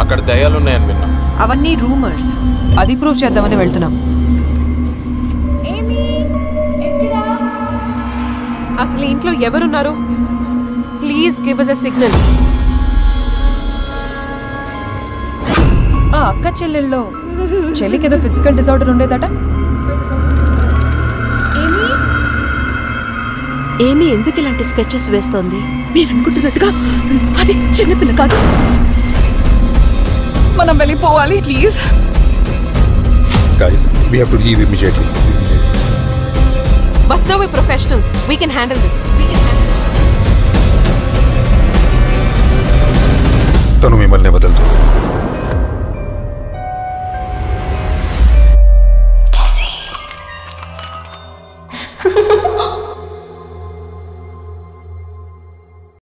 అక్కడ దయ్యాలు ఉన్నాయని విన్నా. అవన్నీ రూమర్స్. అది ప్రూవ్ చేద్దామని వెళ్తున్నాం. అసలు ఇంట్లో ఎవరున్నారు? Please give us a signal ఆ అక్క చెల్లెల్లో. చెల్లికి ఏదో ఫిజికల్ డిజార్డర్ ఉండేదట. ఏమీ ఎందుకు ఇలాంటి స్కెచెస్ వేస్తోంది? మీరు అనుకుంటున్నట్టుగా అది చిన్నపిల్ల కాదు. సంబలి పోవాలి please Guys, we have to leave immediately. But sir, we're professionals. We can handle this. We can handle this. Tanu Vimal ने बदल दो जैसे